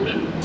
Jefferson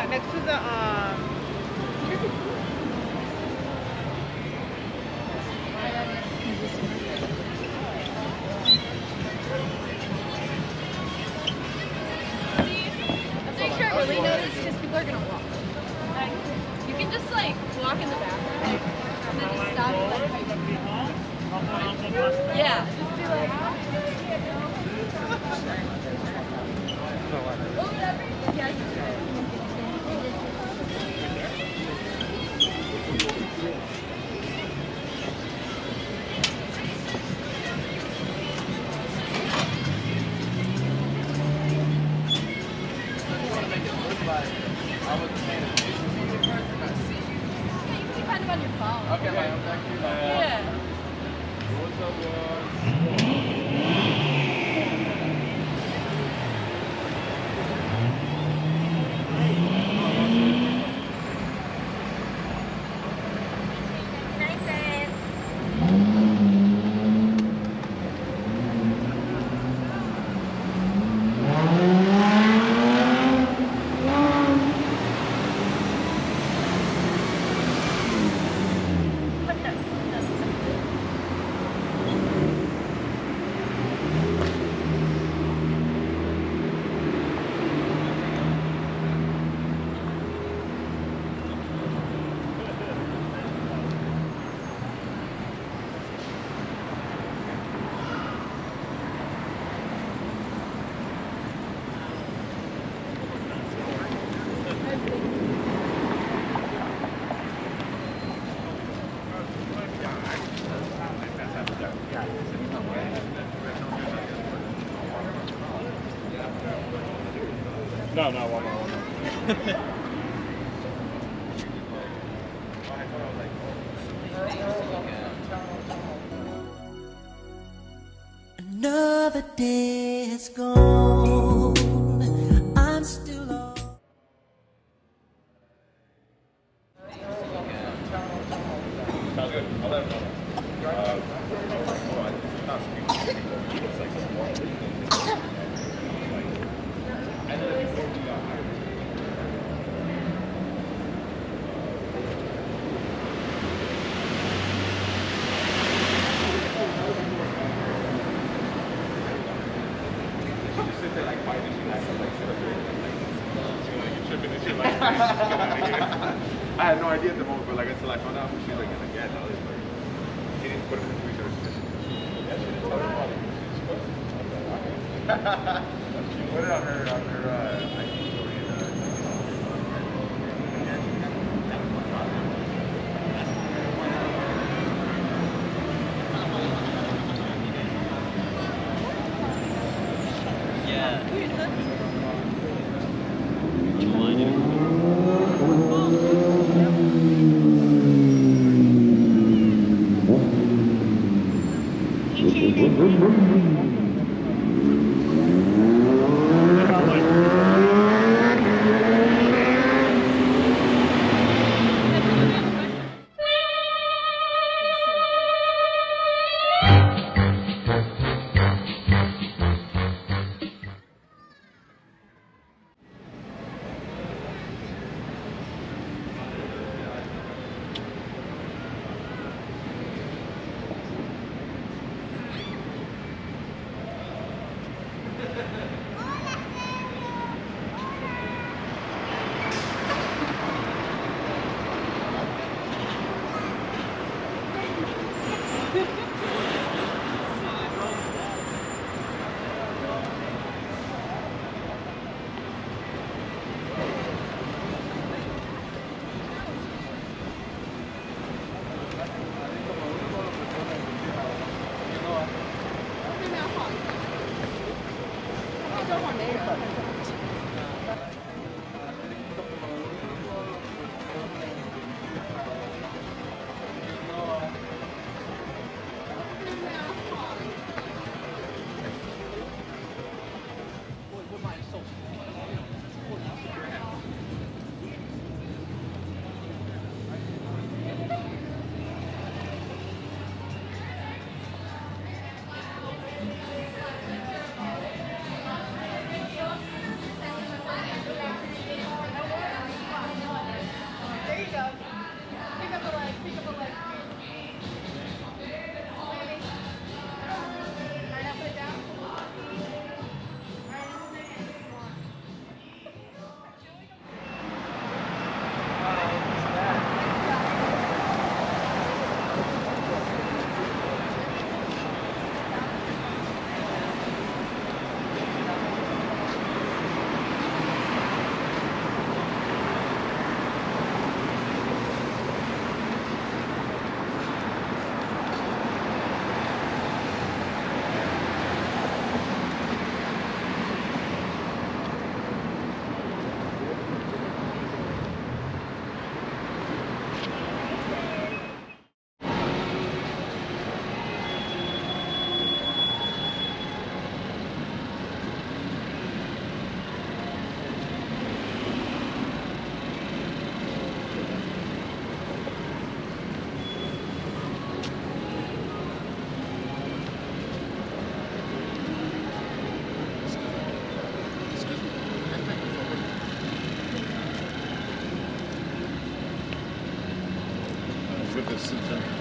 Yeah, next to the um. I'm pretty sure I really noticed because people are gonna walk. Like, you can just like walk in the bathroom and then just stop like hype Yeah, just be like. Oh, whatever. Yeah, it. Yeah, you can find them on your phone. Okay, Yeah. No, no, one more, one more. Another day has gone. I'm still on. Sounds good. I'll let him know. Uh, I had no idea at the moment, but like until I found out, she's like, like yeah, no, it's like, he didn't put it into research. Yeah, she didn't tell her about it. She put it on her, on her, uh, Pick up a leg. Pick up a leg. With the